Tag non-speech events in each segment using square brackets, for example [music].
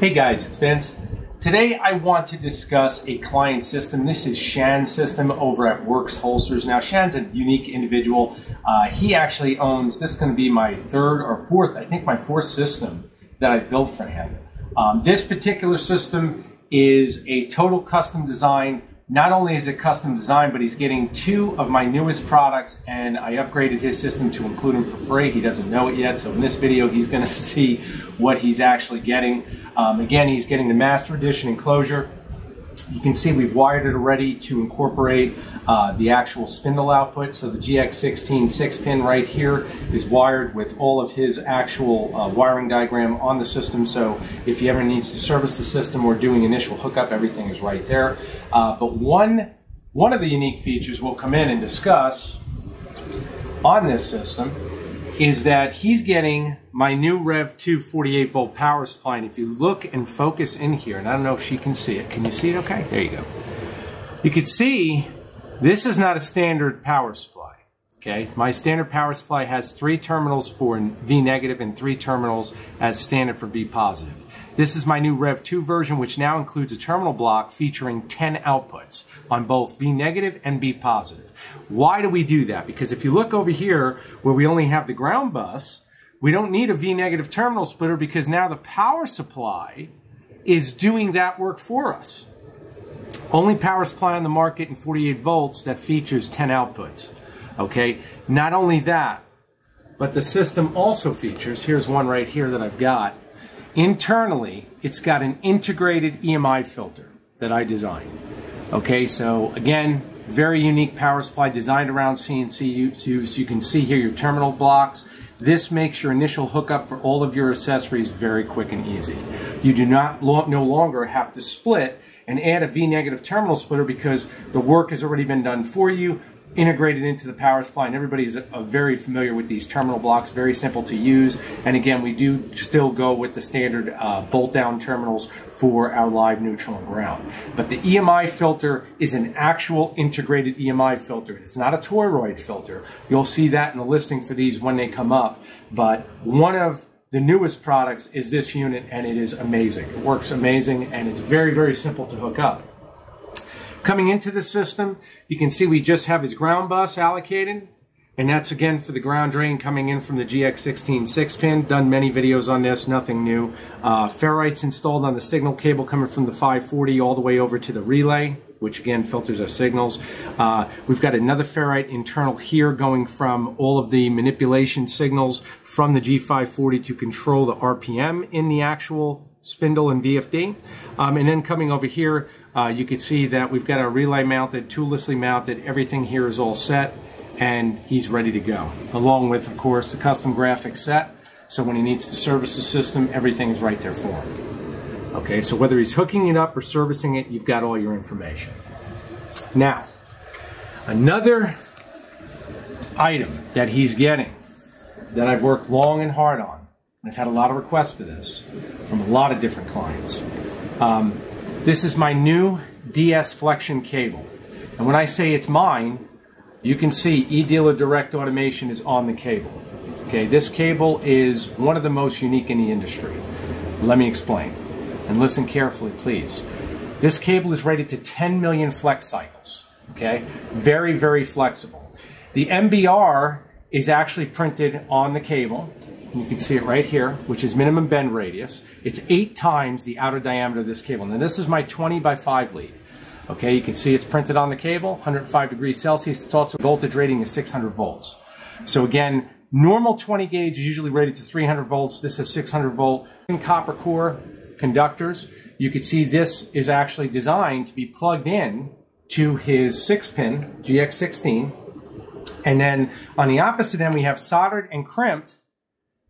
Hey guys, it's Vince. Today I want to discuss a client system. This is Shan's system over at Werkz Holsters. Now Shan's a unique individual. Uh, he actually owns, this is going to be my third or fourth, I think my fourth system that I built for him. Um, this particular system is a total custom design not only is it custom designed, but he's getting two of my newest products and I upgraded his system to include them for free. He doesn't know it yet, so in this video he's going [laughs] to see what he's actually getting. Um, again, he's getting the Master Edition enclosure. You can see we've wired it already to incorporate uh, the actual spindle output. So the GX16 6 pin right here is wired with all of his actual uh, wiring diagram on the system. So if he ever needs to service the system or doing initial hookup, everything is right there. Uh, but one, one of the unique features we'll come in and discuss on this system is that he's getting my new Rev 2 48 volt power supply. And if you look and focus in here, and I don't know if she can see it. Can you see it okay? There you go. You can see this is not a standard power supply. Okay, my standard power supply has three terminals for V negative and three terminals as standard for V positive. This is my new Rev 2 version, which now includes a terminal block featuring 10 outputs on both V negative and V positive. Why do we do that? Because if you look over here where we only have the ground bus, we don't need a V negative terminal splitter because now the power supply is doing that work for us. Only power supply on the market in 48 volts that features 10 outputs. Okay, not only that, but the system also features, here's one right here that I've got. Internally, it's got an integrated EMI filter that I designed. Okay, so again, very unique power supply designed around CNC so you can see here your terminal blocks. This makes your initial hookup for all of your accessories very quick and easy. You do not no longer have to split and add a V-negative terminal splitter because the work has already been done for you, integrated into the power supply, and everybody's uh, very familiar with these terminal blocks, very simple to use. And again, we do still go with the standard uh, bolt-down terminals for our live neutral and ground. But the EMI filter is an actual integrated EMI filter. It's not a toroid filter. You'll see that in the listing for these when they come up. But one of the newest products is this unit and it is amazing. It works amazing and it's very, very simple to hook up. Coming into the system, you can see we just have his ground bus allocated. And that's again for the ground drain coming in from the GX16 6 pin. Done many videos on this, nothing new. Uh, ferrites installed on the signal cable coming from the 540 all the way over to the relay which again filters our signals. Uh, we've got another ferrite internal here going from all of the manipulation signals from the G540 to control the RPM in the actual spindle and VFD. Um, and then coming over here, uh, you can see that we've got our relay mounted, toollessly mounted, everything here is all set and he's ready to go. Along with, of course, the custom graphics set. So when he needs to service the system, everything is right there for him. Okay, so whether he's hooking it up or servicing it, you've got all your information. Now, another item that he's getting that I've worked long and hard on, I've had a lot of requests for this from a lot of different clients. Um, this is my new DS Flexion cable. And when I say it's mine, you can see eDealer Direct Automation is on the cable. Okay, this cable is one of the most unique in the industry. Let me explain and listen carefully, please. This cable is rated to 10 million flex cycles, okay? Very, very flexible. The MBR is actually printed on the cable. You can see it right here, which is minimum bend radius. It's eight times the outer diameter of this cable. Now this is my 20 by 5 lead. Okay, you can see it's printed on the cable, 105 degrees Celsius. It's also voltage rating is 600 volts. So again, normal 20 gauge is usually rated to 300 volts. This is 600 volt in copper core conductors. You can see this is actually designed to be plugged in to his 6-pin GX16. And then on the opposite end, we have soldered and crimped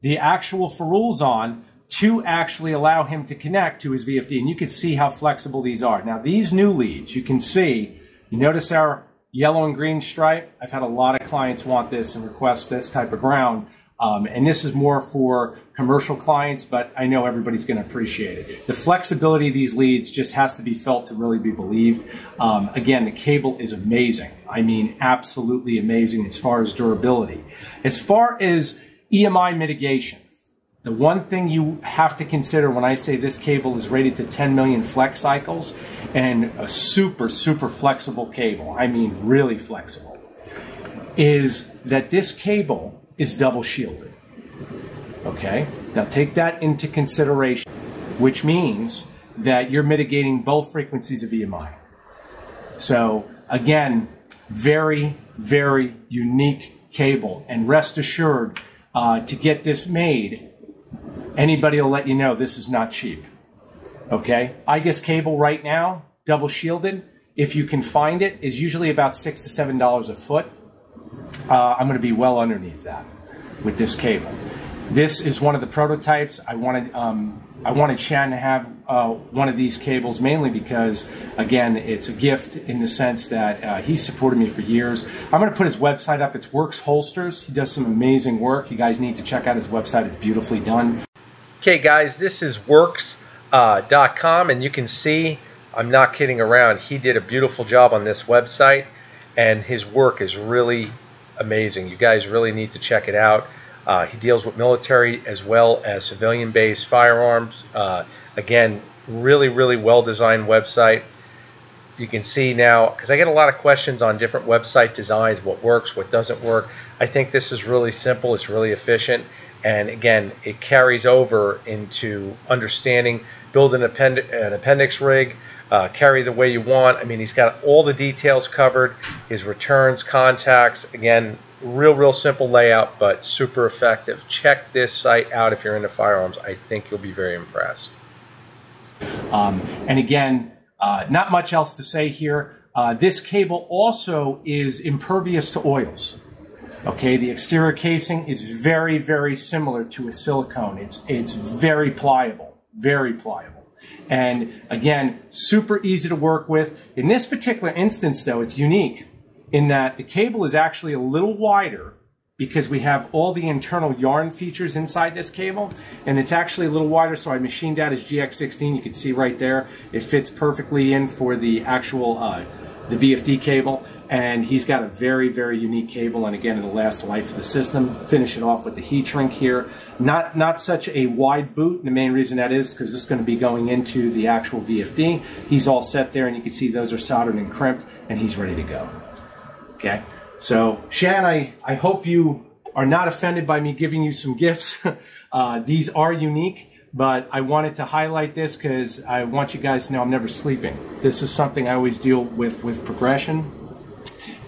the actual ferrules on to actually allow him to connect to his VFD. And you can see how flexible these are. Now, these new leads, you can see, you notice our yellow and green stripe? I've had a lot of clients want this and request this type of ground. Um, and this is more for commercial clients, but I know everybody's going to appreciate it. The flexibility of these leads just has to be felt to really be believed. Um, again, the cable is amazing. I mean, absolutely amazing as far as durability. As far as EMI mitigation, the one thing you have to consider when I say this cable is rated to 10 million flex cycles and a super, super flexible cable, I mean really flexible, is that this cable is double shielded. Okay? Now take that into consideration, which means that you're mitigating both frequencies of EMI. So again, very, very unique cable. And rest assured, uh, to get this made, anybody will let you know this is not cheap. Okay? I guess cable right now, double shielded, if you can find it, is usually about six to seven dollars a foot. Uh, I'm going to be well underneath that with this cable. This is one of the prototypes. I wanted um, I wanted Shan to have uh, one of these cables mainly because, again, it's a gift in the sense that uh, he supported me for years. I'm going to put his website up. It's Werkz Holsters. He does some amazing work. You guys need to check out his website. It's beautifully done. Okay, guys, this is Werkz.com, uh, and you can see I'm not kidding around. He did a beautiful job on this website, and his work is really amazing. You guys really need to check it out. Uh, he deals with military as well as civilian based firearms. Uh, again, really, really well designed website. You can see now, because I get a lot of questions on different website designs, what works, what doesn't work. I think this is really simple, it's really efficient, and again, it carries over into understanding, build an, append an appendix rig, uh, carry the way you want. I mean, he's got all the details covered, his returns, contacts. Again, real, real simple layout, but super effective. Check this site out if you're into firearms. I think you'll be very impressed. Um, and again, uh, not much else to say here. Uh, this cable also is impervious to oils. Okay, the exterior casing is very, very similar to a silicone. It's, it's very pliable, very pliable. And again, super easy to work with. In this particular instance, though, it's unique in that the cable is actually a little wider because we have all the internal yarn features inside this cable and it's actually a little wider. So I machined out his GX16 you can see right there. It fits perfectly in for the actual uh, the VFD cable. And he's got a very very unique cable. And again it'll last life of the system finish it off with the heat shrink here. Not not such a wide boot. And the main reason that is because this is going to be going into the actual VFD he's all set there and you can see those are soldered and crimped and he's ready to go Okay. So, Shan, I, I hope you are not offended by me giving you some gifts. [laughs] uh, these are unique, but I wanted to highlight this because I want you guys to know I'm never sleeping. This is something I always deal with with progression.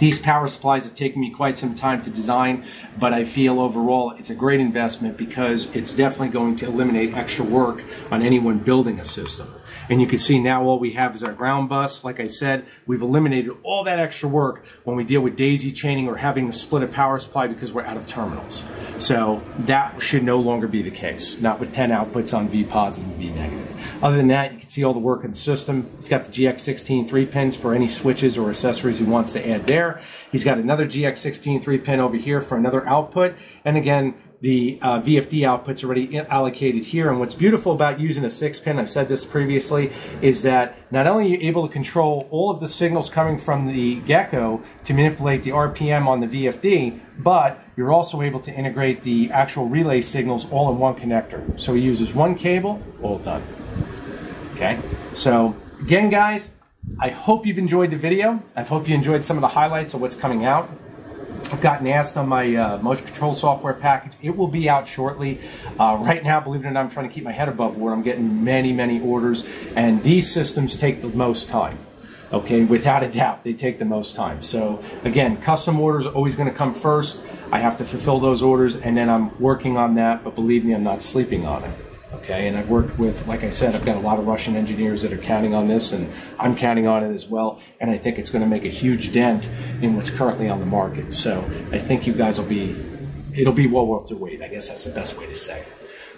These power supplies have taken me quite some time to design, but I feel overall it's a great investment because it's definitely going to eliminate extra work on anyone building a system. And you can see now all we have is our ground bus. Like I said, we've eliminated all that extra work when we deal with daisy chaining or having to split a power supply because we're out of terminals. So that should no longer be the case, not with 10 outputs on V positive and V negative. Other than that, you can see all the work in the system. He's got the GX16 three pins for any switches or accessories he wants to add there. He's got another GX16 three pin over here for another output. And again, the uh, VFD outputs already allocated here. And what's beautiful about using a six pin, I've said this previously, is that not only are you able to control all of the signals coming from the Gecko to manipulate the RPM on the VFD, but you're also able to integrate the actual relay signals all in one connector. So he uses one cable, all done. Okay, so again, guys, I hope you've enjoyed the video. I hope you enjoyed some of the highlights of what's coming out. I've gotten asked on my uh, motion control software package. It will be out shortly. Uh, right now, believe it or not, I'm trying to keep my head above water. I'm getting many, many orders, and these systems take the most time. Okay, without a doubt, they take the most time. So again, custom orders are always going to come first. I have to fulfill those orders, and then I'm working on that. But believe me, I'm not sleeping on it. Okay, and I've worked with, like I said, I've got a lot of Russian engineers that are counting on this, and I'm counting on it as well. And I think it's going to make a huge dent in what's currently on the market. So I think you guys will be, it'll be well worth the wait. I guess that's the best way to say. it.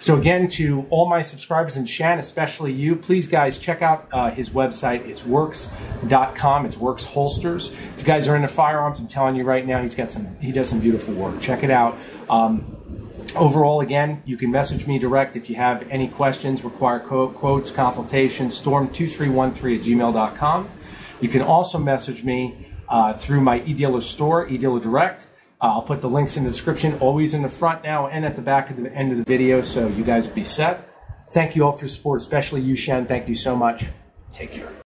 So again, to all my subscribers and Shan, especially you, please guys check out uh, his website. It's Werkz.com. It's Werkz Holsters. If you guys are into firearms, I'm telling you right now, he's got some, he does some beautiful work. Check it out. Um, Overall, again, you can message me direct if you have any questions, require quotes, consultations, storm2313 at gmail.com. You can also message me uh, through my eDealer store, eDealer Direct. Uh, I'll put the links in the description, always in the front now and at the back of the end of the video, so you guys be set. Thank you all for your support, especially you, Shen. Thank you so much. Take care.